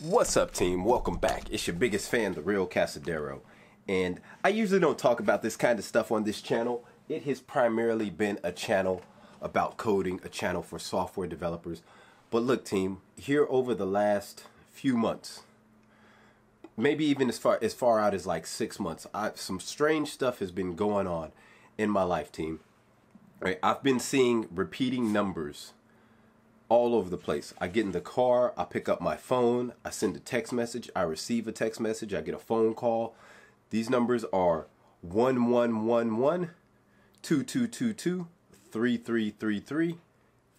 What's up, team? Welcome back. It's your biggest fan, the real Casadaro. And I usually don't talk about this kind of stuff on this channel. It has primarily been a channel about coding, a channel for software developers. But look, team, here over the last few months, maybe even as far as far out as like six months, I, some strange stuff has been going on in my life, team. Right, I've been seeing repeating numbers all over the place. I get in the car, I pick up my phone, I send a text message, I receive a text message, I get a phone call. These numbers are 1111 2222 3333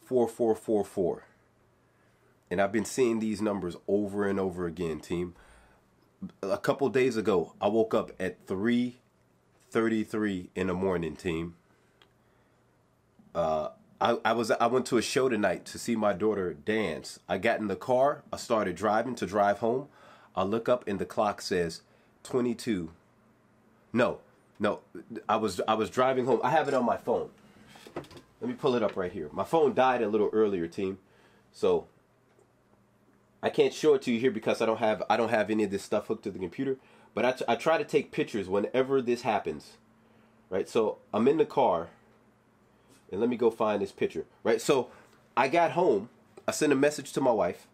4444. And I've been seeing these numbers over and over again, team. A couple days ago, I woke up at 3:33 in the morning, team. Uh, I, I was I went to a show tonight to see my daughter dance. I got in the car. I started driving to drive home. I look up and the clock says 22. No, no. I was I was driving home. I have it on my phone. Let me pull it up right here. My phone died a little earlier, team. So I can't show it to you here because I don't have I don't have any of this stuff hooked to the computer. But I, t- I try to take pictures whenever this happens. Right. So I'm in the car, and let me go find this picture. Right. So I got home. I sent a message to my wife.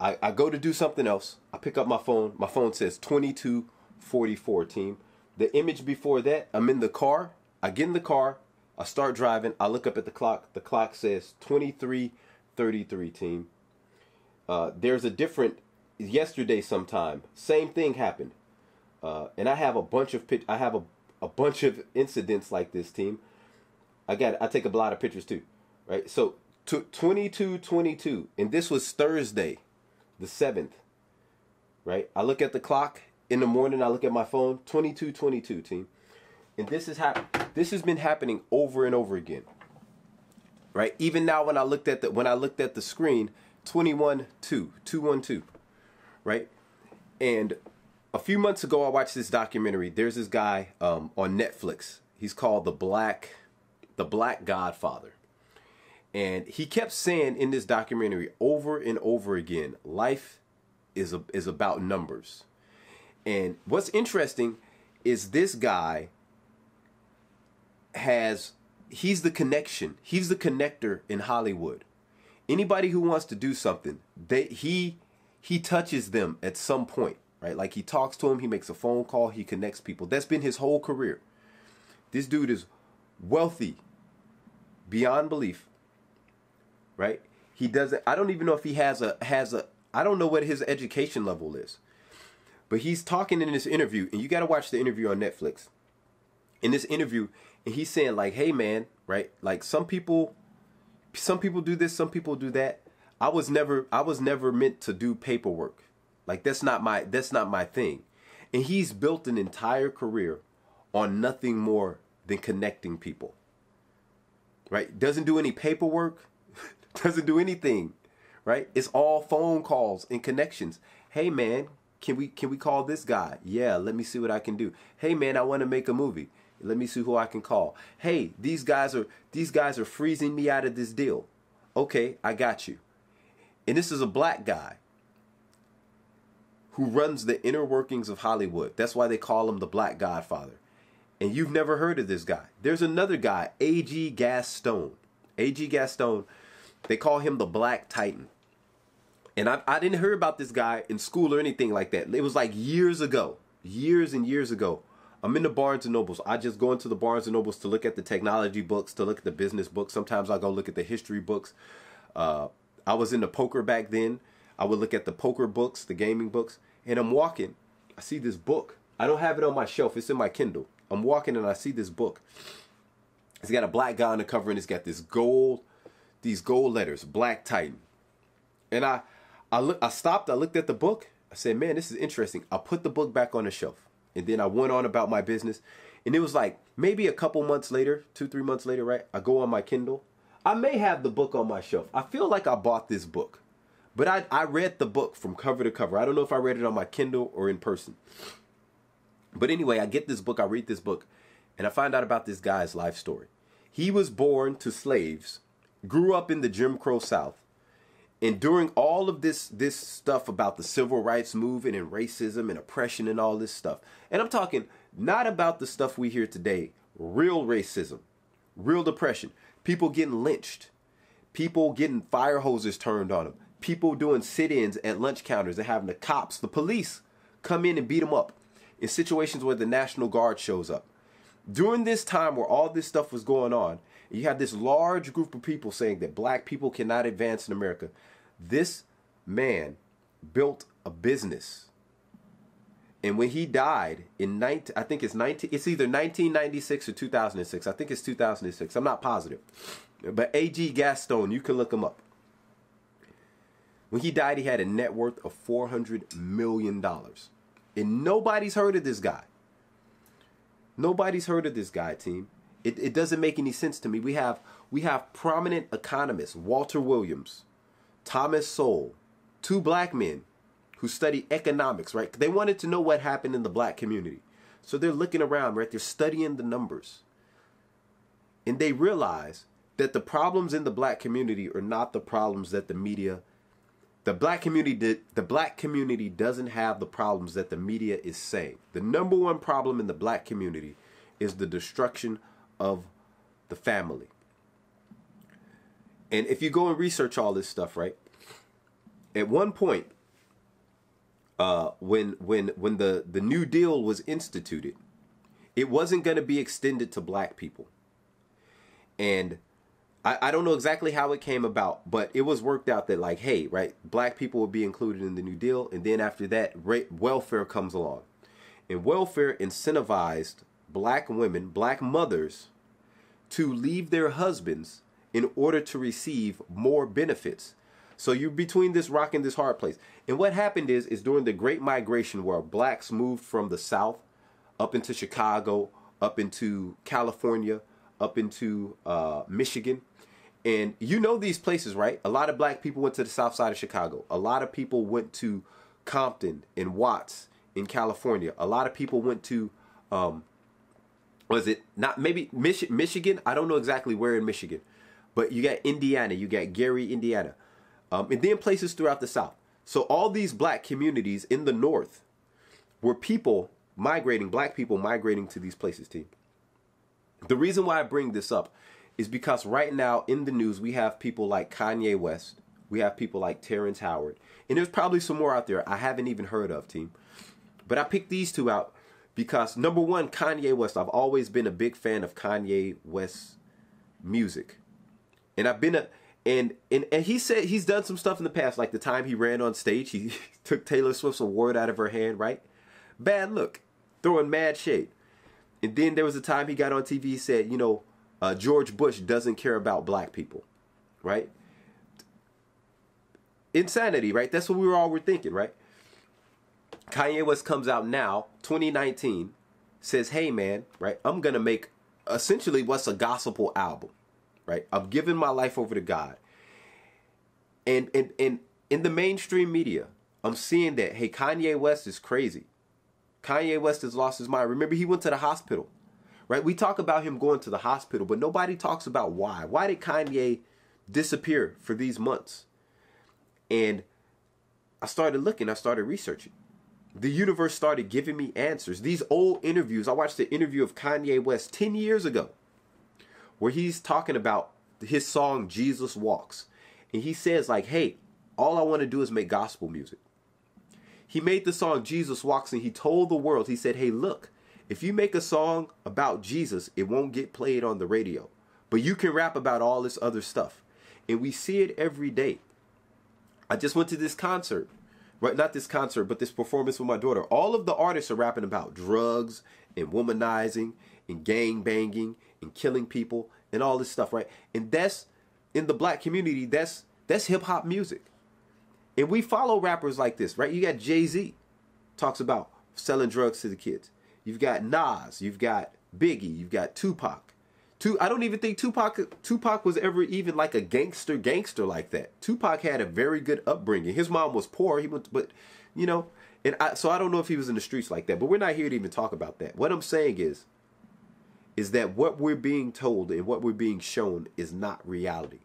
I, I go to do something else. I pick up my phone. My phone says 2244 team. The image before that, I'm in the car. I get in the car. I start driving. I look up at the clock. The clock says 2333 team. Uh, there's a different yesterday sometime. Same thing happened. Uh, and I have a bunch of I have a, a bunch of incidents like this team. I got I take a lot of pictures too. Right? So t- 22 22 and this was Thursday the 7th. Right? I look at the clock in the morning, I look at my phone, 22 22 team. And this is hap- this has been happening over and over again. Right? Even now when I looked at the when I looked at the screen, 21 2 212. Right? And a few months ago I watched this documentary. There's this guy um, on Netflix. He's called the Black the Black Godfather. And he kept saying in this documentary over and over again, life is a, is about numbers. And what's interesting is this guy has he's the connection. He's the connector in Hollywood. Anybody who wants to do something, they he he touches them at some point, right? Like he talks to him, he makes a phone call, he connects people. That's been his whole career. This dude is wealthy beyond belief. Right? He doesn't I don't even know if he has a has a I don't know what his education level is. But he's talking in this interview, and you got to watch the interview on Netflix. In this interview, and he's saying like, "Hey, man, right? Like some people, some people do this, some people do that. I was never, I was never meant to do paperwork. Like that's not my, that's not my thing." And he's built an entire career on nothing more than connecting people. Right? Doesn't do any paperwork, doesn't do anything. Right? It's all phone calls and connections. Hey, man, can we can we call this guy? Yeah, let me see what I can do. Hey man, I want to make a movie. Let me see who I can call. Hey, these guys are these guys are freezing me out of this deal. Okay, I got you. And this is a black guy who runs the inner workings of Hollywood. That's why they call him the Black Godfather. And you've never heard of this guy. There's another guy, A.G. Gaston. A.G. Gaston, they call him the Black Titan. And I, I didn't hear about this guy in school or anything like that. It was like years ago, years and years ago. I'm in the Barnes and Nobles. I just go into the Barnes and Nobles to look at the technology books, to look at the business books. Sometimes I go look at the history books. Uh, I was into poker back then. I would look at the poker books, the gaming books, and I'm walking. I see this book. I don't have it on my shelf. It's in my Kindle. I'm walking and I see this book. It's got a black guy on the cover and it's got this gold, these gold letters, Black Titan. And I, I look, I stopped. I looked at the book. I said, "Man, this is interesting." I put the book back on the shelf, and then I went on about my business. And it was like maybe a couple months later, two, three months later, right? I go on my Kindle. I may have the book on my shelf. I feel like I bought this book, but I I read the book from cover to cover. I don't know if I read it on my Kindle or in person. But anyway, I get this book. I read this book, and I find out about this guy's life story. He was born to slaves, grew up in the Jim Crow South and during all of this this stuff about the civil rights movement and racism and oppression and all this stuff and i'm talking not about the stuff we hear today real racism real depression people getting lynched people getting fire hoses turned on them people doing sit-ins at lunch counters and having the cops the police come in and beat them up in situations where the national guard shows up during this time where all this stuff was going on you have this large group of people saying that black people cannot advance in America. This man built a business. And when he died in 19, I think it's 19, it's either 1996 or 2006. I think it's 2006. I'm not positive. But A.G. Gaston, you can look him up. When he died, he had a net worth of $400 million. And nobody's heard of this guy. Nobody's heard of this guy, team. It, it doesn't make any sense to me. We have we have prominent economists, Walter Williams, Thomas Sowell, two black men who study economics, right? They wanted to know what happened in the black community. So they're looking around, right? They're studying the numbers. And they realize that the problems in the black community are not the problems that the media the black community the black community doesn't have the problems that the media is saying. The number one problem in the black community is the destruction of the family. And if you go and research all this stuff, right? At one point, uh, when when when the the New Deal was instituted, it wasn't going to be extended to black people. And I, I don't know exactly how it came about, but it was worked out that like, hey, right, black people would be included in the New Deal, and then after that, welfare comes along, and welfare incentivized black women, black mothers, to leave their husbands in order to receive more benefits. So you're between this rock and this hard place. And what happened is, is during the Great Migration, where blacks moved from the South up into Chicago, up into California, up into uh, Michigan, and you know these places, right? A lot of black people went to the South Side of Chicago. A lot of people went to Compton and Watts in California. A lot of people went to um, was it not maybe Mich- Michigan? I don't know exactly where in Michigan, but you got Indiana, you got Gary, Indiana, um, and then places throughout the South. So all these black communities in the North were people migrating, black people migrating to these places. Team. The reason why I bring this up is because right now in the news we have people like Kanye West, we have people like Terrence Howard, and there's probably some more out there I haven't even heard of, team. But I picked these two out because number one, Kanye West. I've always been a big fan of Kanye West's music, and I've been a and and and he said he's done some stuff in the past, like the time he ran on stage, he took Taylor Swift's award out of her hand, right? Bad look, throwing mad shade. And then there was a time he got on TV, he said, you know, uh, George Bush doesn't care about black people, right? Insanity, right? That's what we were all were thinking, right? Kanye West comes out now, 2019, says, "Hey man, right? I'm gonna make essentially what's a gospel album, right? I'm giving my life over to God." And and and in the mainstream media, I'm seeing that hey, Kanye West is crazy. Kanye West has lost his mind. Remember, he went to the hospital, right? We talk about him going to the hospital, but nobody talks about why. Why did Kanye disappear for these months? And I started looking, I started researching the universe started giving me answers. These old interviews, I watched the interview of Kanye West 10 years ago, where he's talking about his song Jesus Walks. And he says, like, hey, all I want to do is make gospel music. He made the song Jesus Walks and he told the world, he said, hey, look, if you make a song about Jesus, it won't get played on the radio. But you can rap about all this other stuff. And we see it every day. I just went to this concert right not this concert but this performance with my daughter all of the artists are rapping about drugs and womanizing and gang banging and killing people and all this stuff right and that's in the black community that's that's hip hop music and we follow rappers like this right you got Jay-Z talks about selling drugs to the kids you've got Nas you've got Biggie you've got Tupac Tu- I don't even think Tupac Tupac was ever even like a gangster gangster like that. Tupac had a very good upbringing. His mom was poor. He went, but you know, and I, so I don't know if he was in the streets like that. But we're not here to even talk about that. What I'm saying is, is that what we're being told and what we're being shown is not reality.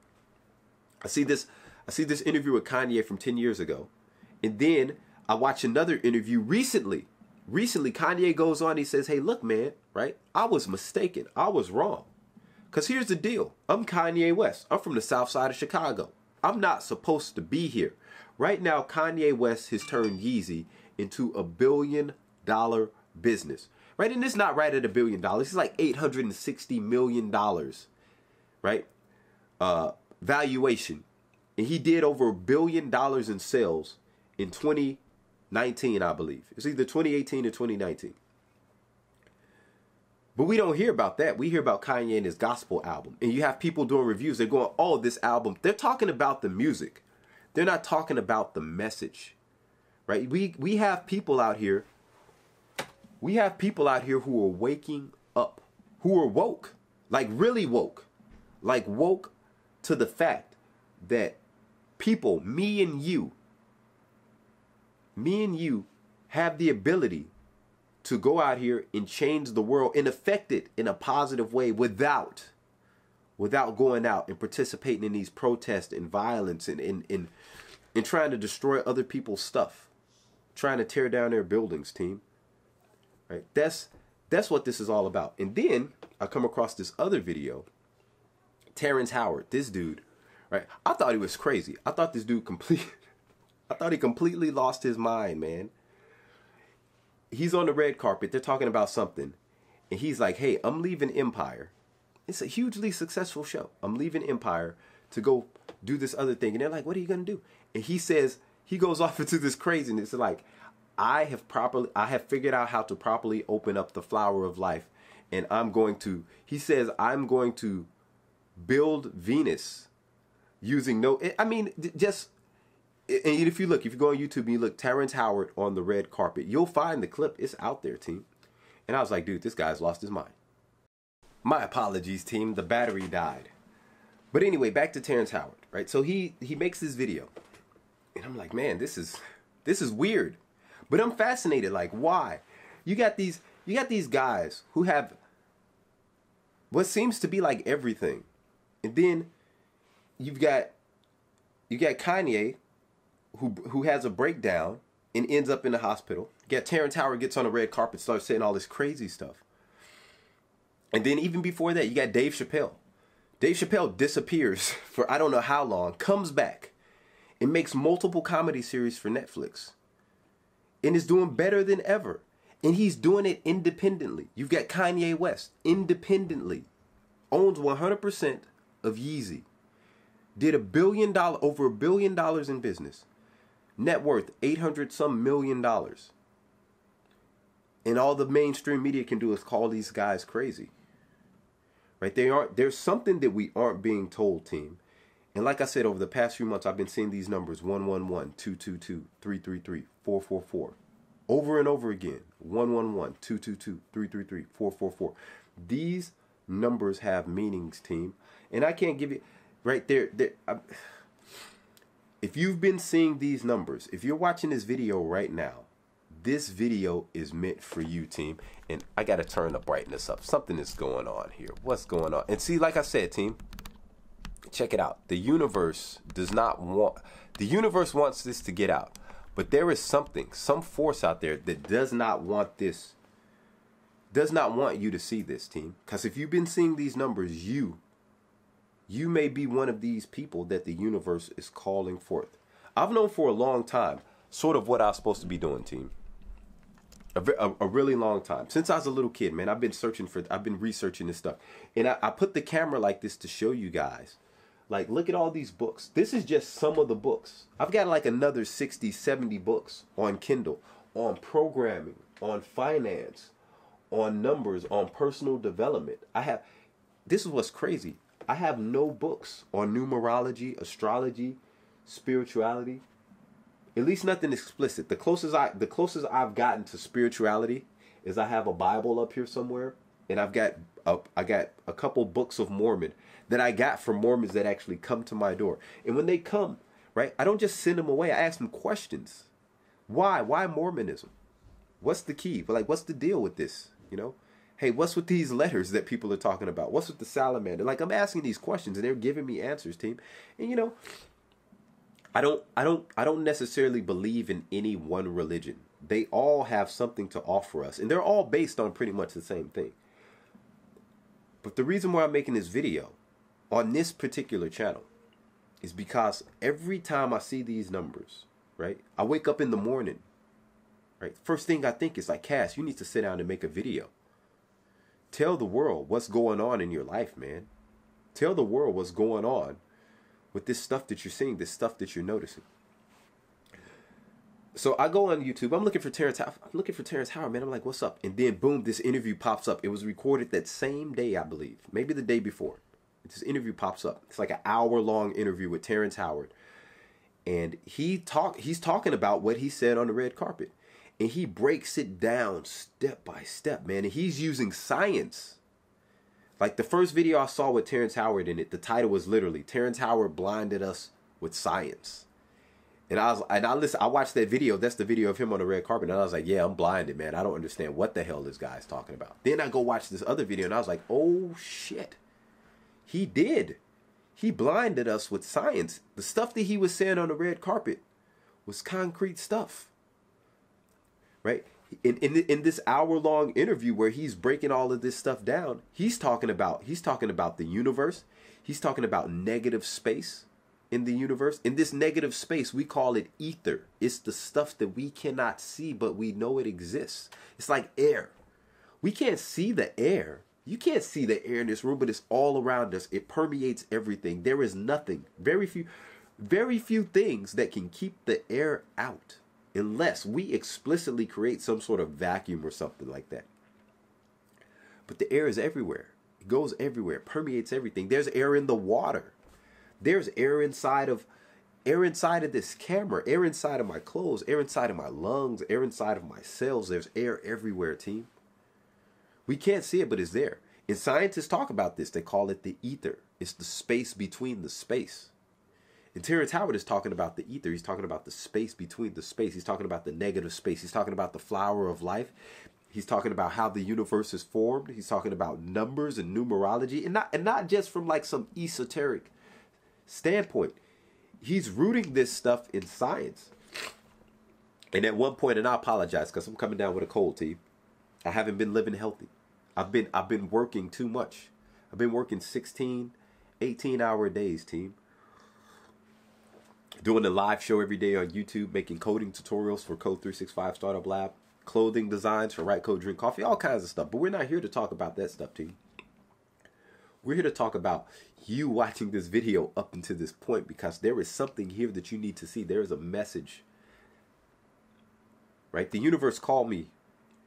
I see this. I see this interview with Kanye from 10 years ago. And then I watch another interview recently. Recently, Kanye goes on, he says, Hey, look, man, right? I was mistaken. I was wrong. Because here's the deal I'm Kanye West. I'm from the south side of Chicago. I'm not supposed to be here. Right now, Kanye West has turned Yeezy into a billion dollar business. Right? And it's not right at a billion dollars. It's like $860 million, right? Uh, valuation. And he did over a billion dollars in sales in 2019, I believe. It's either 2018 or 2019. But we don't hear about that. We hear about Kanye and his gospel album. And you have people doing reviews. They're going, oh, this album. They're talking about the music. They're not talking about the message. Right? We we have people out here. We have people out here who are waking up. Who are woke. Like really woke. Like woke to the fact that people, me and you, me and you have the ability to go out here and change the world and affect it in a positive way without without going out and participating in these protests and violence and and, and, and trying to destroy other people's stuff trying to tear down their buildings team. Right? That's that's what this is all about. And then i come across this other video terrence howard this dude right? I thought he was crazy. I thought this dude complete i thought he completely lost his mind man he's on the red carpet. They're talking about something. And he's like, hey, I'm leaving Empire. It's a hugely successful show. I'm leaving Empire to go do this other thing. And they're like, what are you going to do? And he says, he goes off into this craziness. like, I have properly, I have figured out how to properly open up the flower of life. And I'm going to, he says, I'm going to build Venus using no, I mean, just and if you look, if you go on YouTube and you look Terrence Howard on the red carpet, you'll find the clip. It's out there, team. And I was like, dude, this guy's lost his mind. My apologies, team. The battery died. But anyway, back to Terrence Howard, right? So he he makes this video, and I'm like, man, this is this is weird, but I'm fascinated. Like, why? You got these you got these guys who have what seems to be like everything, and then you've got you got Kanye who who has a breakdown and ends up in the hospital. Get Terrence Howard gets on the red carpet, starts saying all this crazy stuff. And then even before that, you got Dave Chappelle. Dave Chappelle disappears for I don't know how long, comes back, and makes multiple comedy series for Netflix. And is doing better than ever. And he's doing it independently. You've got Kanye West, independently, owns 100% of Yeezy. Did a billion dollar over a billion dollars in business net worth 800 some million dollars. And all the mainstream media can do is call these guys crazy. Right? They aren't there's something that we aren't being told, team. And like I said, over the past few months, I've been seeing these numbers 111, 222, 333, 444. Over and over again. 111, 222, 333, 444. These numbers have meanings, team. And I can't give you, right there, there I'm, if you've been seeing these numbers, if you're watching this video right now, this video is meant for you, team. And I got to turn the brightness up. Something is going on here. What's going on? And see, like I said, team, check it out. The universe does not want, the universe wants this to get out. But there is something, some force out there that does not want this, does not want you to see this, team. Because if you've been seeing these numbers, you you may be one of these people that the universe is calling forth. I've known for a long time sort of what I was supposed to be doing, team. A, a, a, really long time. Since I was a little kid, man, I've been searching for, I've been researching this stuff. And I, I put the camera like this to show you guys. Like, look at all these books. This is just some of the books. I've got like another 60, 70 books on Kindle, on programming, on finance, on numbers, on personal development. I have, this is what's crazy. I have no books on numerology, astrology, spirituality. At least nothing explicit. The closest I the closest I've gotten to spirituality is I have a Bible up here somewhere, and I've got a, I got a couple books of Mormon that I got from Mormons that actually come to my door. And when they come, right, I don't just send them away. I ask them questions. Why? Why Mormonism? What's the key? Like, what's the deal with this? You know, hey, what's with these letters that people are talking about? What's with the salamander? Like I'm asking these questions and they're giving me answers, team. And you know, I don't I don't I don't necessarily believe in any one religion. They all have something to offer us and they're all based on pretty much the same thing. But the reason why I'm making this video on this particular channel is because every time I see these numbers, right? I wake up in the morning, right? First thing I think is like, Cass, you need to sit down and make a video. Tell the world what's going on in your life, man. Tell the world what's going on with this stuff that you're seeing, this stuff that you're noticing. So I go on YouTube. I'm looking for Terrence. I'm looking for Terrence Howard, man. I'm like, what's up? And then boom, this interview pops up. It was recorded that same day, I believe, maybe the day before. This interview pops up. It's like an hour long interview with Terrence Howard, and he talk. He's talking about what he said on the red carpet, and he breaks it down step by step, man. And he's using science like the first video I saw with Terrence Howard in it, the title was literally Terrence Howard blinded us with science. And I was and I listen I watched that video, that's the video of him on the red carpet, and I was like, Yeah, I'm blinded, man. I don't understand what the hell this guy's talking about. Then I go watch this other video and I was like, Oh shit. He did. He blinded us with science. The stuff that he was saying on the red carpet was concrete stuff. Right? in in, in this hour long interview where he's breaking all of this stuff down, he's talking about he's talking about the universe. He's talking about negative space in the universe. In this negative space, we call it ether. It's the stuff that we cannot see, but we know it exists. It's like air. We can't see the air. You can't see the air in this room, but it's all around us. It permeates everything. There is nothing, very few, very few things that can keep the air out unless we explicitly create some sort of vacuum or something like that. But the air is everywhere. It goes everywhere, permeates everything. There's air in the water. There's air inside of air inside of this camera, air inside of my clothes, air inside of my lungs, air inside of my cells. There's air everywhere, team. We can't see it, but it's there. And scientists talk about this. They call it the ether. It's the space between the space. And Terrence Howard is talking about the ether. He's talking about the space between the space. He's talking about the negative space. He's talking about the flower of life. He's talking about how the universe is formed. He's talking about numbers and numerology, and not and not just from like some esoteric standpoint. He's rooting this stuff in science. And at one point, and I apologize because I'm coming down with a cold, team. I haven't been living healthy. I've been I've been working too much. I've been working 16, 18 hour days, team doing a live show every day on YouTube, making coding tutorials for Code 365 Startup Lab, clothing designs for Right Code Drink Coffee, all kinds of stuff. But we're not here to talk about that stuff, team. We're here to talk about you watching this video up until this point because there is something here that you need to see. There is a message. Right? The universe called me.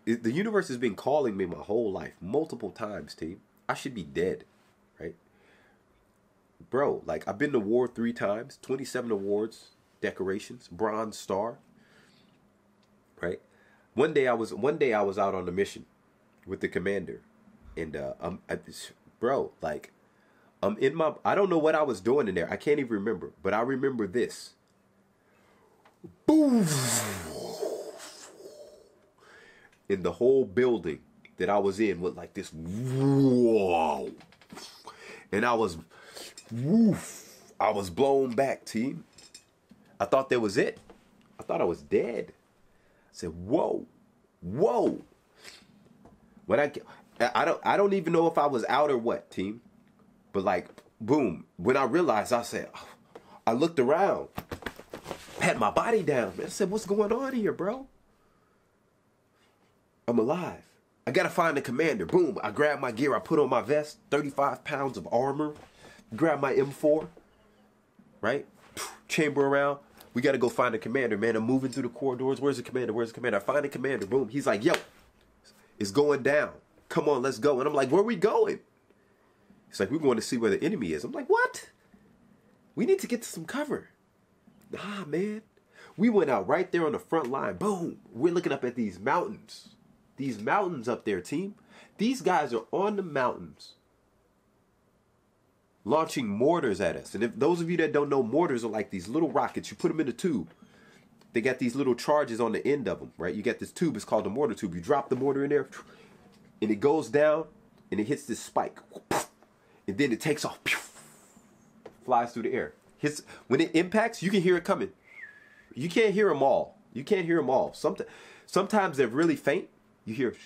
The universe has been calling me my whole life, multiple times, team. I should be dead bro, like I've been to war three times, 27 awards, decorations, bronze star. Right? One day I was one day I was out on a mission with the commander. And uh I'm I, bro, like I'm in my I don't know what I was doing in there. I can't even remember, but I remember this. Boom. In the whole building that I was in with like this whoa. And I was woof, I was blown back, team. I thought that was it. I thought I was dead. I said, whoa, whoa. When I, I don't, I don't even know if I was out or what, team. But like, boom. When I realized, I said, I looked around, pat my body down. I said, what's going on here, bro? I'm alive. I gotta find the commander. Boom. I grab my gear. I put on my vest. 35 pounds of armor grab my M4, right? Chamber around. We got to go find the commander, man. I'm moving through the corridors. Where's the commander? Where's the commander? I find the commander. Boom. He's like, yo, it's going down. Come on, let's go. And I'm like, where are we going? He's like, we're going to see where the enemy is. I'm like, what? We need to get to some cover. Nah, man. We went out right there on the front line. Boom. We're looking up at these mountains. These mountains up there, team. These guys are on the mountains launching mortars at us. And if those of you that don't know, mortars are like these little rockets. You put them in a tube. They got these little charges on the end of them, right? You got this tube. It's called a mortar tube. You drop the mortar in there, and it goes down, and it hits this spike, and then it takes off, flies through the air. His when it impacts, you can hear it coming. You can't hear them all. You can't hear them all. Sometimes, sometimes they're really faint. You hear. You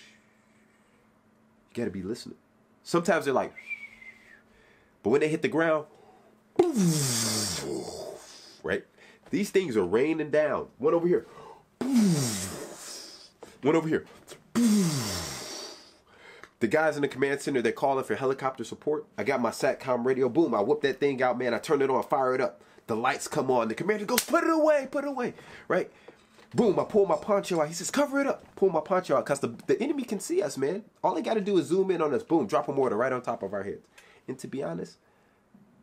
got to be listening. Sometimes they're like, but when they hit the ground, right? These things are raining down. One over here. One over here. The guys in the command center, they're calling for helicopter support. I got my SATCOM radio. Boom, I whip that thing out, man. I turn it on, fire it up. The lights come on. The commander goes, put it away, put it away. Right? Boom, I pull my poncho out. He says, cover it up. Pull my poncho out because the, the enemy can see us, man. All they got to do is zoom in on us. Boom, drop a mortar right on top of our heads. And to be honest,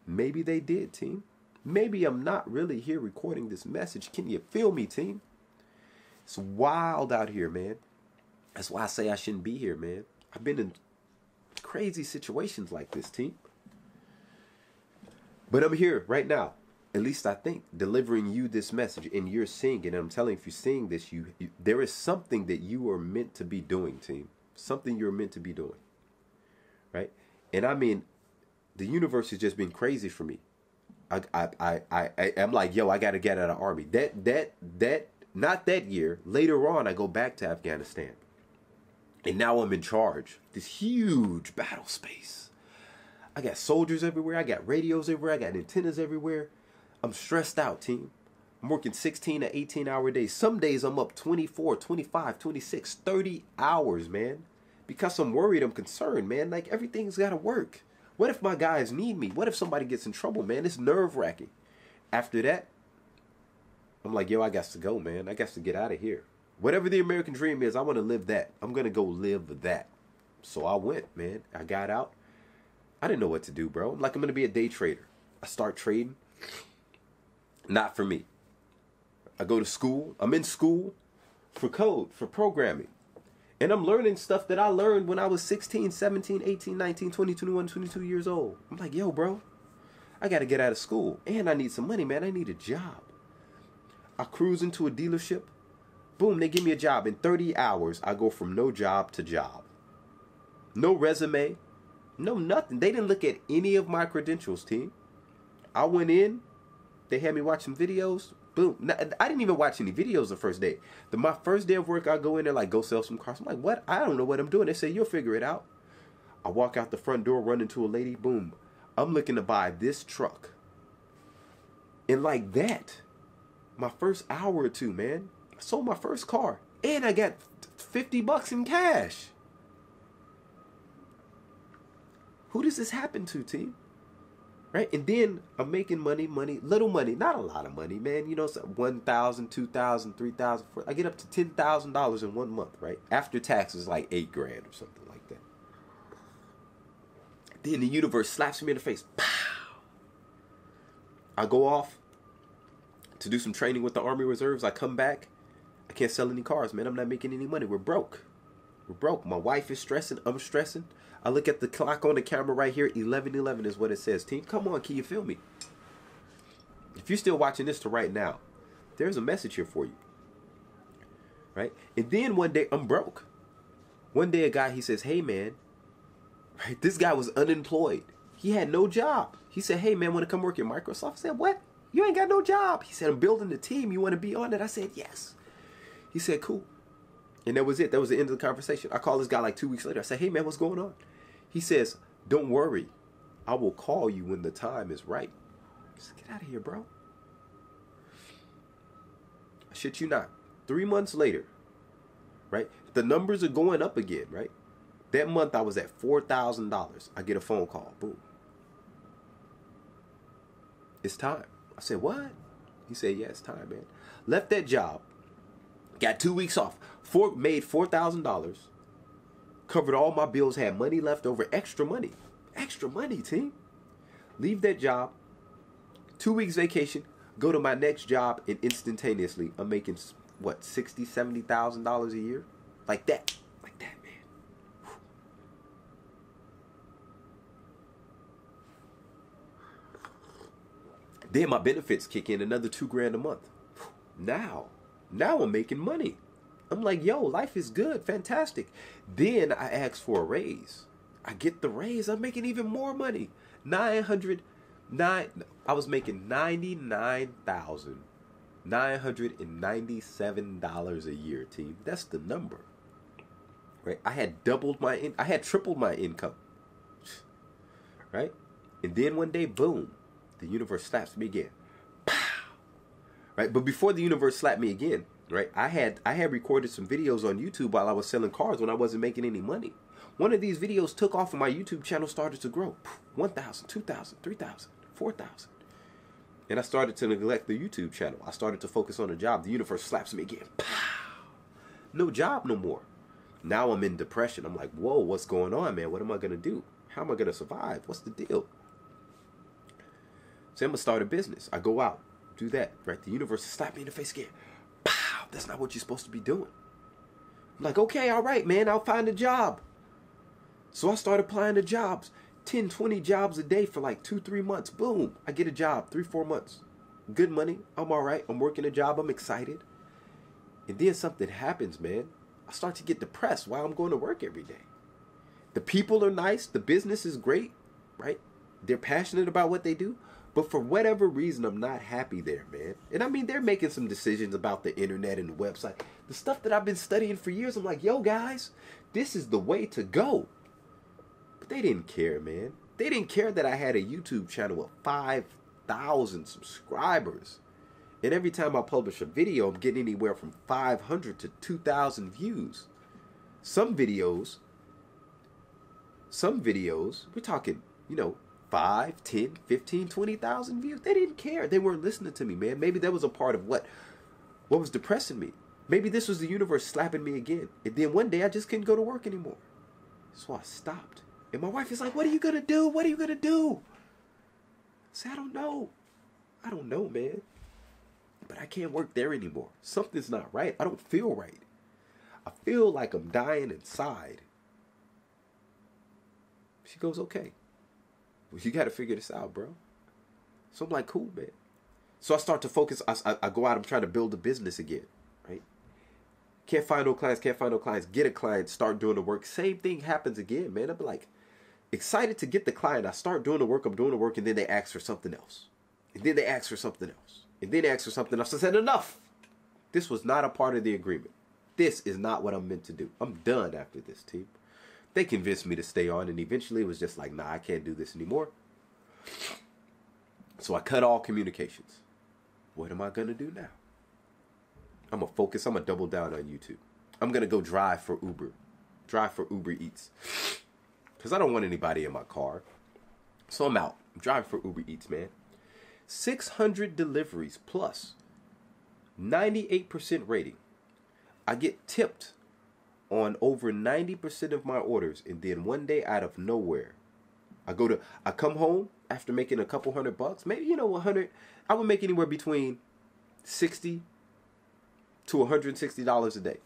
maybe they did, team. Maybe I'm not really here recording this message. Can you feel me, team? It's wild out here, man. That's why I say I shouldn't be here, man. I've been in crazy situations like this, team. But I'm here right now. At least I think delivering you this message, and you're seeing it. And I'm telling you, if you're seeing this, you, you there is something that you are meant to be doing, team. Something you're meant to be doing, right? And I mean, the universe has just been crazy for me. I I I I am like, yo, I got to get out of army. That that that not that year. Later on, I go back to Afghanistan, and now I'm in charge. This huge battle space. I got soldiers everywhere. I got radios everywhere. I got antennas everywhere. I'm stressed out, team. I'm working 16 to 18 hour days. Some days I'm up 24, 25, 26, 30 hours, man. Because I'm worried, I'm concerned, man. Like everything's got to work. What if my guys need me? What if somebody gets in trouble, man? It's nerve wracking. After that, I'm like, yo, I got to go, man. I got to get out of here. Whatever the American dream is, I want to live that. I'm going to go live that. So I went, man. I got out. I didn't know what to do, bro. I'm like, I'm going to be a day trader. I start trading. Not for me. I go to school. I'm in school for code, for programming. And I'm learning stuff that I learned when I was 16, 17, 18, 19, 20, 21, 22 years old. I'm like, yo, bro, I got to get out of school. And I need some money, man. I need a job. I cruise into a dealership. Boom, they give me a job. In 30 hours, I go from no job to job. No resume, no nothing. They didn't look at any of my credentials, team. I went in, they had me watch some videos, Boom. I didn't even watch any videos the first day. The my first day of work, I go in there like go sell some cars. I'm like, what? I don't know what I'm doing. They say you'll figure it out. I walk out the front door, run into a lady. Boom. I'm looking to buy this truck. And like that, my first hour or two, man, I sold my first car, and I got 50 bucks in cash. Who does this happen to, team? Right? And then I'm making money, money, little money, not a lot of money, man. You know, two thousand, three thousand. I get up to ten thousand dollars in one month, right? After taxes, like eight grand or something like that. Then the universe slaps me in the face. Pow! I go off to do some training with the Army Reserves. I come back. I can't sell any cars, man. I'm not making any money. We're broke. We're broke. My wife is stressing. I'm stressing. I look at the clock on the camera right here. 11:11 is what it says. Team, come on, can you feel me? If you're still watching this to right now, there's a message here for you. Right? And then one day I'm broke. One day a guy he says, "Hey man, right? This guy was unemployed. He had no job. He said, "Hey man, want to come work at Microsoft?" I said, "What? You ain't got no job." He said, "I'm building the team. You want to be on it?" I said, "Yes." He said, "Cool." And that was it. That was the end of the conversation. I called this guy like two weeks later. I said, hey, man, what's going on? He says, don't worry. I will call you when the time is right. Said, get out of here, bro. I shit you not. Three months later, right? The numbers are going up again, right? That month I was at $4,000. I get a phone call. Boom. It's time. I said, what? He said, yeah, it's time, man. Left that job. Got two weeks off. Four, made $4,000. Covered all my bills. Had money left over. Extra money. Extra money, team. Leave that job. Two weeks vacation. Go to my next job. And instantaneously, I'm making, what, $60,000, $70,000 a year? Like that. Like that, man. Then my benefits kick in another two grand a month. Now, now I'm making money. I'm like, yo, life is good, fantastic. Then I ask for a raise. I get the raise. I'm making even more money. 900 Nine. I was making ninety nine thousand nine hundred and ninety seven dollars a year. Team. That's the number. Right. I had doubled my. In- I had tripled my income. Right. And then one day, boom, the universe slaps me again. Pow. Right. But before the universe slapped me again, right, I had I had recorded some videos on YouTube while I was selling cars when I wasn't making any money. One of these videos took off and my YouTube channel started to grow. 1,000, 2,000, 3,000, 4,000. And I started to neglect the YouTube channel. I started to focus on a job. The universe slaps me again. Pow! No job no more. Now I'm in depression. I'm like, whoa, what's going on, man? What am I going to do? How am I going to survive? What's the deal? So I'm going to start a business. I go out, do that, right? The universe slaps me in the face again. That's not what you're supposed to be doing. I'm like, okay, all right, man, I'll find a job. So I started applying to jobs, 10, 20 jobs a day for like two, three months. Boom, I get a job, three, four months. Good money. I'm all right. I'm working a job. I'm excited. And then something happens, man. I start to get depressed while I'm going to work every day. The people are nice. The business is great, right? They're passionate about what they do. But for whatever reason, I'm not happy there, man. And I mean, they're making some decisions about the internet and the website. The stuff that I've been studying for years, I'm like, yo, guys, this is the way to go. But they didn't care, man. They didn't care that I had a YouTube channel with 5,000 subscribers. And every time I publish a video, I'm getting anywhere from 500 to 2,000 views. Some videos, some videos, we're talking, you know, 5, 10, 15, 20,000 views. They didn't care. They weren't listening to me, man. Maybe that was a part of what what was depressing me. Maybe this was the universe slapping me again. And then one day I just couldn't go to work anymore. So I stopped. And my wife is like, What are you going to do? What are you going to do? I say, I don't know. I don't know, man. But I can't work there anymore. Something's not right. I don't feel right. I feel like I'm dying inside. She goes, Okay. Well, you got to figure this out, bro. So I'm like, Cool, man. So I start to focus. I, I, I go out. I'm trying to build a business again, right? Can't find no clients. Can't find no clients. Get a client. Start doing the work. Same thing happens again, man. I'm like, excited to get the client. I start doing the work, I'm doing the work, and then they ask for something else. And then they ask for something else. And then they ask for something else. I said, enough. This was not a part of the agreement. This is not what I'm meant to do. I'm done after this, team. They convinced me to stay on, and eventually it was just like, nah, I can't do this anymore. So I cut all communications. What am I going to do now? I'm going to focus. I'm going to double down on YouTube. I'm going to go drive for Uber. Drive for Uber Eats because I don't want anybody in my car. So I'm out. I'm driving for Uber Eats, man. 600 deliveries plus 98% rating. I get tipped on over 90% of my orders and then one day out of nowhere I go to I come home after making a couple hundred bucks, maybe you know 100 I would make anywhere between 60 to 160 dollars a day.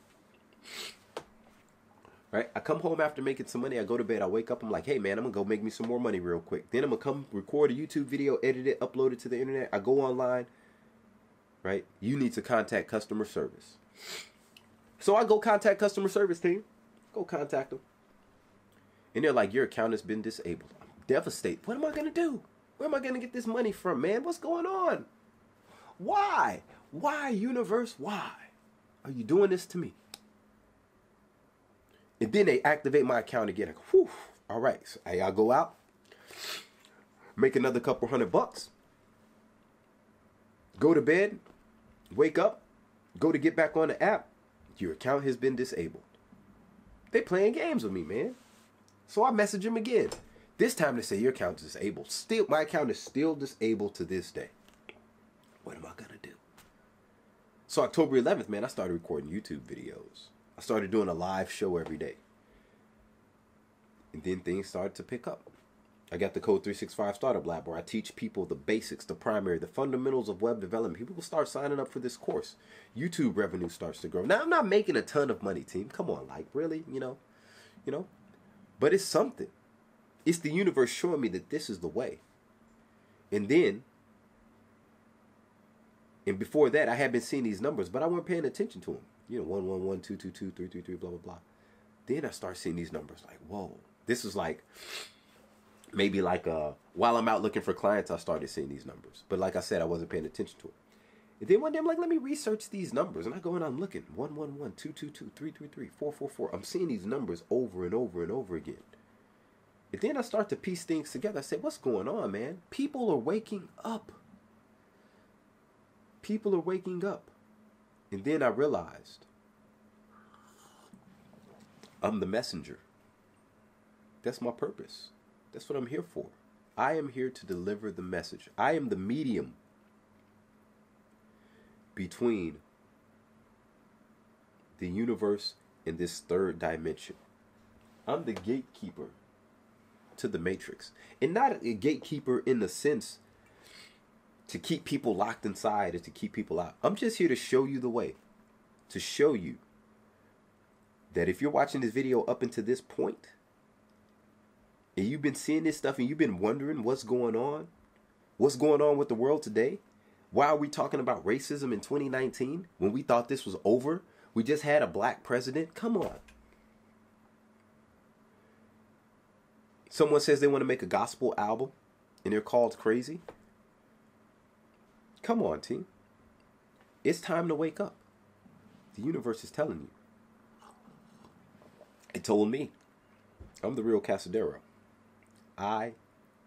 Right? I come home after making some money. I go to bed. I wake up. I'm like, hey, man, I'm to go make me some more money real quick. Then I'm to come record a YouTube video, edit it, upload it to the internet. I go online. Right? You need to contact customer service. So I go contact customer service team. Go contact them. And they're like, your account has been disabled. I'm devastated. What am I going to do? Where am I going to get this money from, man? What's going on? Why? Why, universe? Why are you doing this to me? And then they activate my account again. Whew, all right. So hey, I go out, make another couple hundred bucks, go to bed, wake up, go to get back on the app. Your account has been disabled. They playing games with me, man. So I message them again. This time they say your account is disabled. Still, my account is still disabled to this day. What am I gonna do? So October 11th, man, I started recording YouTube videos. I started doing a live show every day. And then things started to pick up. I got the Code 365 Startup Lab where I teach people the basics, the primary, the fundamentals of web development. People will start signing up for this course. YouTube revenue starts to grow. Now I'm not making a ton of money, team. Come on, like really, you know, you know, but it's something. It's the universe showing me that this is the way. And then, and before that, I had been seeing these numbers, but I wasn't paying attention to them. You know, one one one two two two three three three blah blah blah. Then I start seeing these numbers like, whoa, this is like maybe like uh while I'm out looking for clients, I started seeing these numbers. But like I said, I wasn't paying attention to it. And then one day I'm like, let me research these numbers. And I go and I'm looking 111, 222, 333, 444. I'm seeing these numbers over and over and over again. And then I start to piece things together. I say, what's going on, man? People are waking up. People are waking up. And then I realized I'm the messenger. That's my purpose. That's what I'm here for. I am here to deliver the message. I am the medium between the universe and this third dimension. I'm the gatekeeper to the matrix. And not a gatekeeper in the sense to keep people locked inside or to keep people out. I'm just here to show you the way. To show you that if you're watching this video up until this point, and you've been seeing this stuff and you've been wondering what's going on, what's going on with the world today, why are we talking about racism in 2019 when we thought this was over? We just had a black president. Come on. Someone says they want to make a gospel album and they're called crazy. Come on, team. It's time to wake up. The universe is telling you. It told me. I'm the real Casadaro. I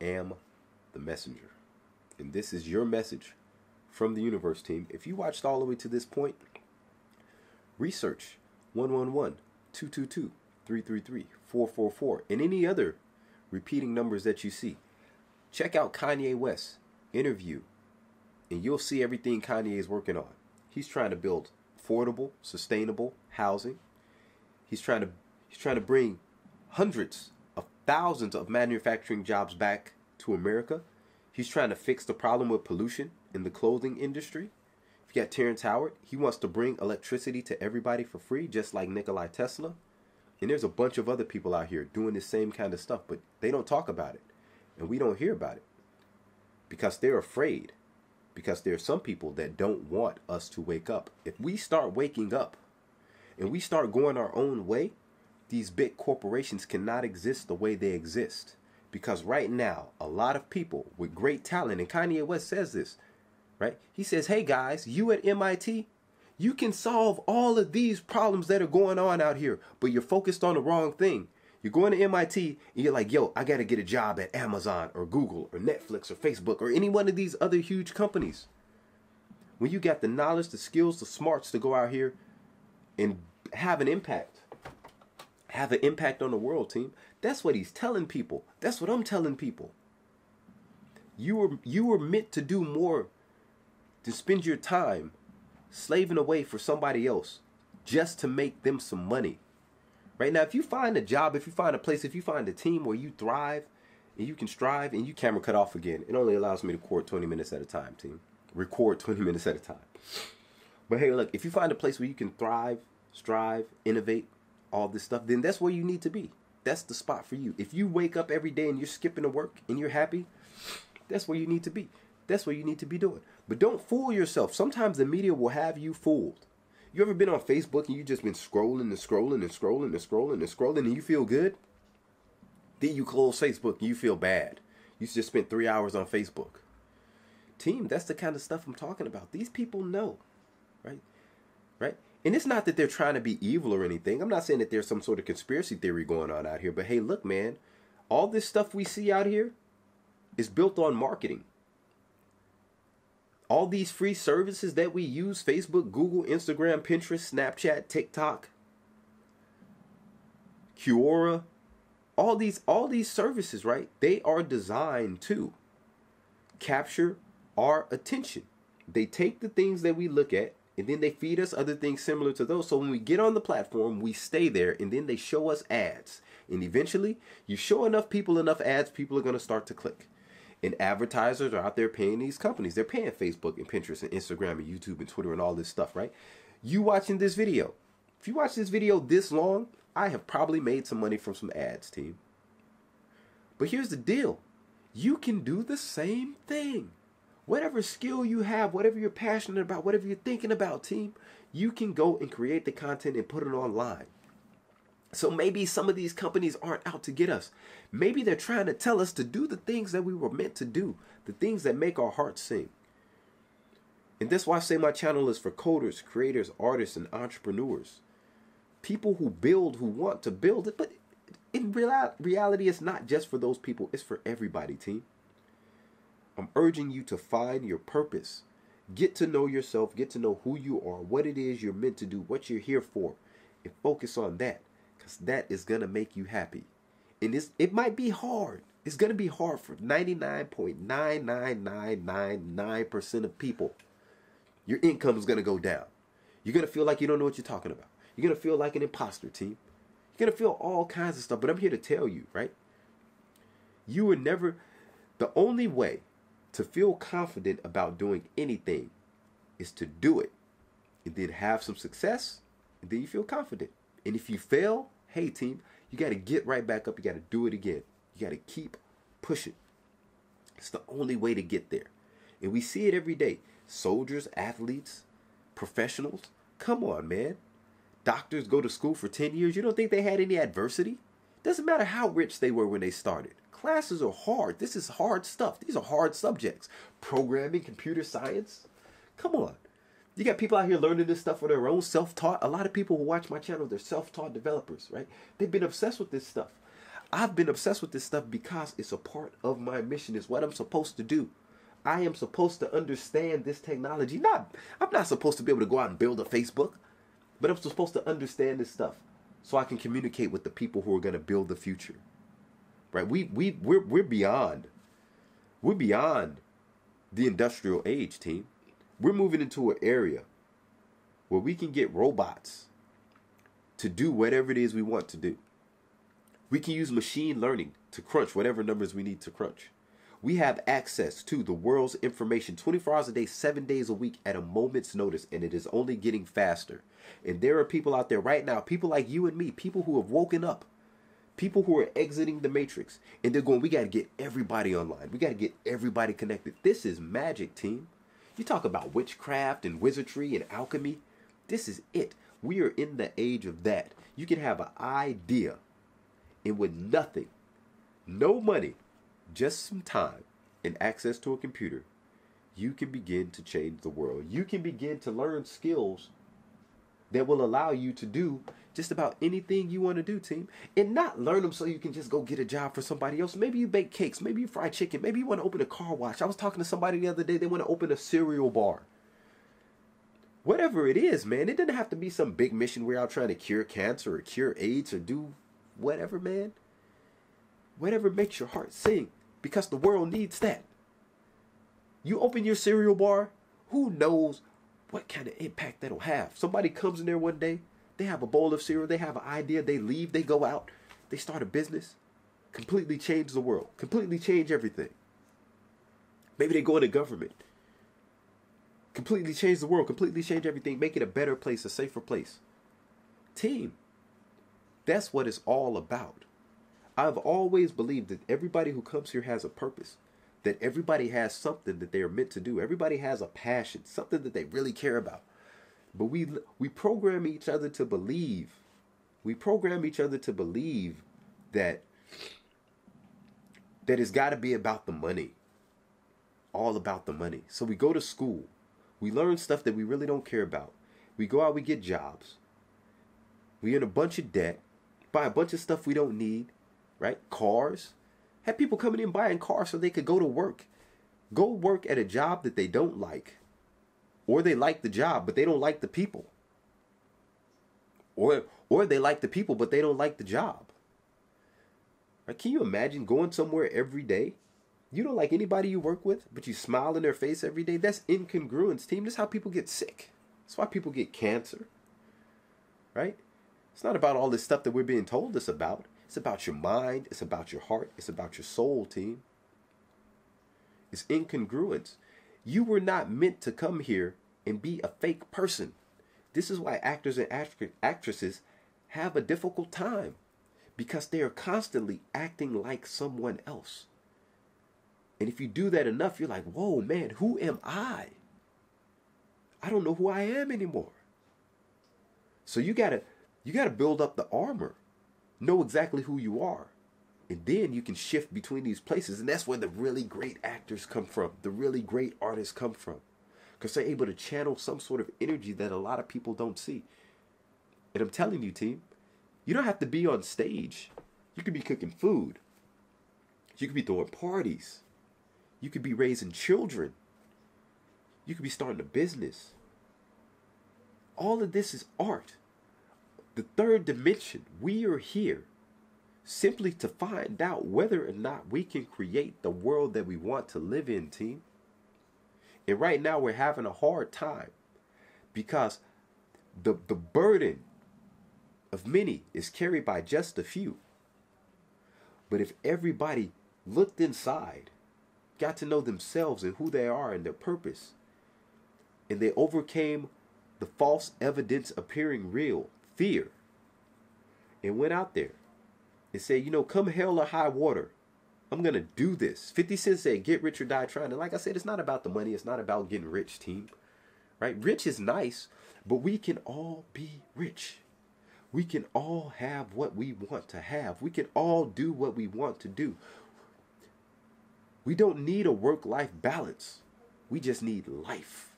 am the messenger. And this is your message from the universe team. If you watched all the way to this point, research 111 222 333 444 and any other repeating numbers that you see. Check out Kanye West interview and you'll see everything Kanye is working on. He's trying to build affordable, sustainable housing. He's trying to he's trying to bring hundreds thousands of manufacturing jobs back to America. He's trying to fix the problem with pollution in the clothing industry. If you got Terrence Howard, he wants to bring electricity to everybody for free, just like Nikolai Tesla. And there's a bunch of other people out here doing the same kind of stuff, but they don't talk about it. And we don't hear about it because they're afraid. Because there are some people that don't want us to wake up. If we start waking up and we start going our own way, these big corporations cannot exist the way they exist. Because right now, a lot of people with great talent, and Kanye West says this, right? He says, hey guys, you at MIT, you can solve all of these problems that are going on out here, but you're focused on the wrong thing. You're going to MIT and you're like, yo, I got to get a job at Amazon or Google or Netflix or Facebook or any one of these other huge companies. When you got the knowledge, the skills, the smarts to go out here and have an impact, have an impact on the world, team. That's what he's telling people. That's what I'm telling people. You were you were meant to do more to spend your time slaving away for somebody else just to make them some money. Right now, if you find a job, if you find a place, if you find a team where you thrive and you can strive and you camera cut off again, it only allows me to record 20 minutes at a time, team. Record 20 minutes at a time. But hey, look, if you find a place where you can thrive, strive, innovate, all this stuff, then that's where you need to be. That's the spot for you. If you wake up every day and you're skipping to work and you're happy, that's where you need to be. That's what you need to be doing. But don't fool yourself. Sometimes the media will have you fooled. You ever been on Facebook and you just been scrolling and scrolling and scrolling and scrolling and scrolling and you feel good? Then you close Facebook and you feel bad. You just spent three hours on Facebook. Team, that's the kind of stuff I'm talking about. These people know, right? Right? And it's not that they're trying to be evil or anything. I'm not saying that there's some sort of conspiracy theory going on out here. But hey, look, man, all this stuff we see out here is built on marketing. All these free services that we use Facebook, Google, Instagram, Pinterest, Snapchat, TikTok, Quora, all these all these services, right? They are designed to capture our attention. They take the things that we look at and then they feed us other things similar to those. So when we get on the platform, we stay there, and then they show us ads. And eventually, you show enough people enough ads, people are going to start to click. And advertisers are out there paying these companies. They're paying Facebook and Pinterest and Instagram and YouTube and Twitter and all this stuff, right? You watching this video. If you watch this video this long, I have probably made some money from some ads, team. But here's the deal. You can do the same thing whatever skill you have, whatever you're passionate about, whatever you're thinking about, team, you can go and create the content and put it online. So maybe some of these companies aren't out to get us. Maybe they're trying to tell us to do the things that we were meant to do, the things that make our hearts sing. And that's why I say my channel is for coders, creators, artists, and entrepreneurs. People who build, who want to build it, but in real, reality, it's not just for those people, it's for everybody, team. I'm urging you to find your purpose. Get to know yourself, get to know who you are, what it is you're meant to do, what you're here for, and focus on that because that is going to make you happy. And it's, it might be hard. It's going to be hard for 99.99999% of people. Your income is going to go down. You're going to feel like you don't know what you're talking about. You're going to feel like an imposter, team. You're going to feel all kinds of stuff. But I'm here to tell you, right? You were never, the only way to feel confident about doing anything is to do it and then have some success and then you feel confident. And if you fail, hey team, you got to get right back up. You got to do it again. You got to keep pushing. It's the only way to get there. And we see it every day. Soldiers, athletes, professionals. Come on, man. Doctors go to school for 10 years. You don't think they had any adversity? Doesn't matter how rich they were when they started. Classes are hard. This is hard stuff. These are hard subjects. Programming, computer science. Come on. You got people out here learning this stuff for their own self-taught. A lot of people who watch my channel, they're self-taught developers, right? They've been obsessed with this stuff. I've been obsessed with this stuff because it's a part of my mission. It's what I'm supposed to do. I am supposed to understand this technology. Not I'm not supposed to be able to go out and build a Facebook, but I'm supposed to understand this stuff so I can communicate with the people who are going to build the future right? We we we're we're beyond we're beyond the industrial age, team. We're moving into an area where we can get robots to do whatever it is we want to do. We can use machine learning to crunch whatever numbers we need to crunch. We have access to the world's information 24 hours a day, 7 days a week at a moment's notice, and it is only getting faster. And there are people out there right now, people like you and me, people who have woken up people who are exiting the matrix and they're going we got to get everybody online. We got to get everybody connected. This is magic team. You talk about witchcraft and wizardry and alchemy. This is it. We are in the age of that. You can have an idea and with nothing no money just some time and access to a computer you can begin to change the world. You can begin to learn skills that will allow you to do just about anything you want to do, team. And not learn them so you can just go get a job for somebody else. Maybe you bake cakes. Maybe you fry chicken. Maybe you want to open a car wash. I was talking to somebody the other day. They want to open a cereal bar. Whatever it is, man. It doesn't have to be some big mission we're out trying to cure cancer or cure AIDS or do whatever, man. Whatever makes your heart sing. Because the world needs that. You open your cereal bar, who knows what kind of impact that'll have. Somebody comes in there one day, they have a bowl of cereal, they have an idea, they leave, they go out, they start a business, completely change the world, completely change everything. Maybe they go into government, completely change the world, completely change everything, make it a better place, a safer place. Team. That's what it's all about. I've always believed that everybody who comes here has a purpose that everybody has something that they are meant to do. Everybody has a passion, something that they really care about. But we we program each other to believe. We program each other to believe that that it's got to be about the money. All about the money. So we go to school. We learn stuff that we really don't care about. We go out, we get jobs. We in a bunch of debt, buy a bunch of stuff we don't need, right? Cars, had people coming in buying cars so they could go to work. Go work at a job that they don't like. Or they like the job, but they don't like the people. Or or they like the people, but they don't like the job. Right? Can you imagine going somewhere every day? You don't like anybody you work with, but you smile in their face every day. That's incongruence, team. That's how people get sick. That's why people get cancer. Right? It's not about all this stuff that we're being told us about. It's about your mind, it's about your heart, it's about your soul, team. It's incongruence. You were not meant to come here and be a fake person. This is why actors and actresses have a difficult time because they are constantly acting like someone else. And if you do that enough, you're like, whoa, man, who am I? I don't know who I am anymore. So you gotta you gotta build up the armor know exactly who you are. And then you can shift between these places. And that's where the really great actors come from, the really great artists come from. Because they're able to channel some sort of energy that a lot of people don't see. And I'm telling you, team, you don't have to be on stage. You could be cooking food. You could be throwing parties. You could be raising children. You could be starting a business. All of this is art. The third dimension, we are here simply to find out whether or not we can create the world that we want to live in, team. And right now we're having a hard time because the the burden of many is carried by just a few. But if everybody looked inside, got to know themselves and who they are and their purpose, and they overcame the false evidence appearing real, fear, and went out there and said, you know, come hell or high water, I'm going to do this. 50 Cent said, get rich or die trying. And like I said, it's not about the money. It's not about getting rich, team. Right? Rich is nice, but we can all be rich. We can all have what we want to have. We can all do what we want to do. We don't need a work life balance. We just need life.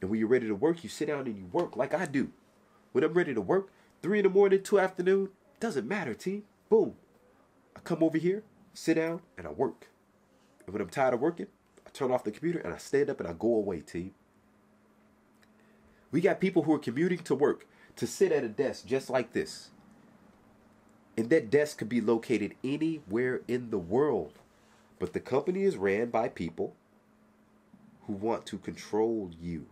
And when you're ready to work, you sit down and you work like I do. When I'm ready to work, three in the morning, two afternoon, doesn't matter, team. Boom. I come over here, sit down, and I work. And when I'm tired of working, I turn off the computer and I stand up and I go away, team. We got people who are commuting to work to sit at a desk just like this. And that desk could be located anywhere in the world. But the company is ran by people who want to control you.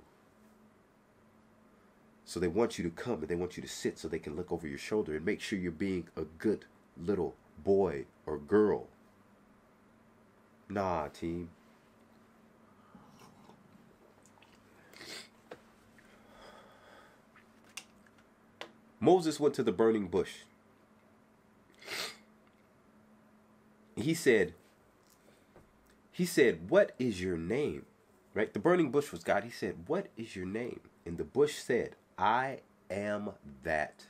So they want you to come and they want you to sit so they can look over your shoulder and make sure you're being a good little boy or girl. Nah, team. Moses went to the burning bush. He said, he said, what is your name? Right? The burning bush was God. He said, what is your name? And the bush said, I am that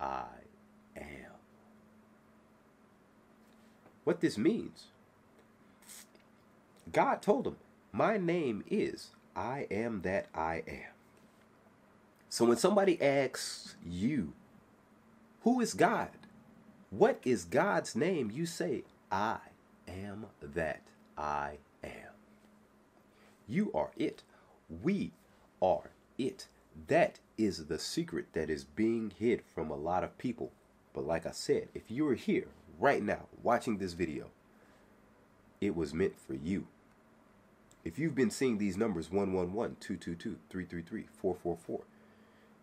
I am. What this means, God told him, my name is I am that I am. So when somebody asks you, who is God? What is God's name? You say, I am that I am. You are it. We are it. That is the secret that is being hid from a lot of people. But like I said, if you are here right now watching this video, it was meant for you. If you've been seeing these numbers 111, 222, 333, 444,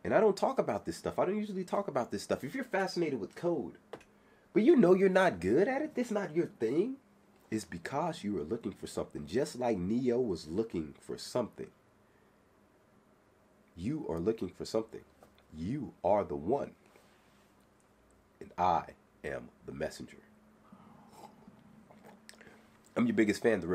and I don't talk about this stuff. I don't usually talk about this stuff. If you're fascinated with code, but you know you're not good at it, this not your thing, it's because you are looking for something. Just like Neo was looking for something. You are looking for something. You are the one. And I am the messenger. I'm your biggest fan, the